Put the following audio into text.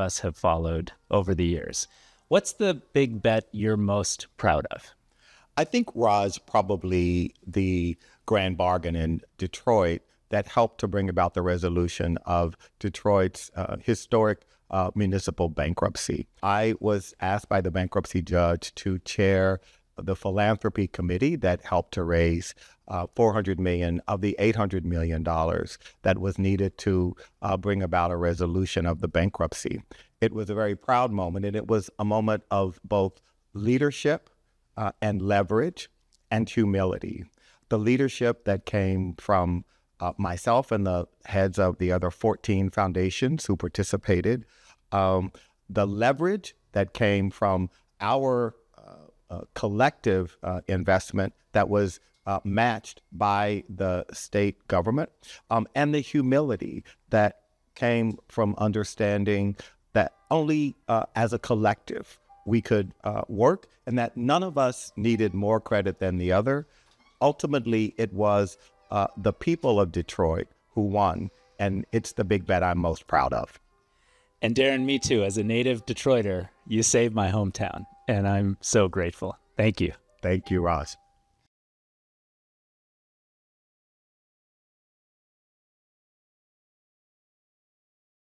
us have followed over the years. What's the big bet you're most proud of? I think Roz probably the grand bargain in Detroit that helped to bring about the resolution of Detroit's uh, historic uh, municipal bankruptcy. I was asked by the bankruptcy judge to chair the philanthropy committee that helped to raise uh, 400 million of the 800 million dollars that was needed to uh, bring about a resolution of the bankruptcy. It was a very proud moment, and it was a moment of both leadership uh, and leverage and humility. The leadership that came from uh, myself and the heads of the other 14 foundations who participated, um, the leverage that came from our collective uh, investment that was uh, matched by the state government, um, and the humility that came from understanding that only uh, as a collective we could uh, work and that none of us needed more credit than the other. Ultimately, it was uh, the people of Detroit who won, and it's the big bet I'm most proud of. And Darren, me too. As a native Detroiter, you saved my hometown, and I'm so grateful. Thank you. Thank you, Roz.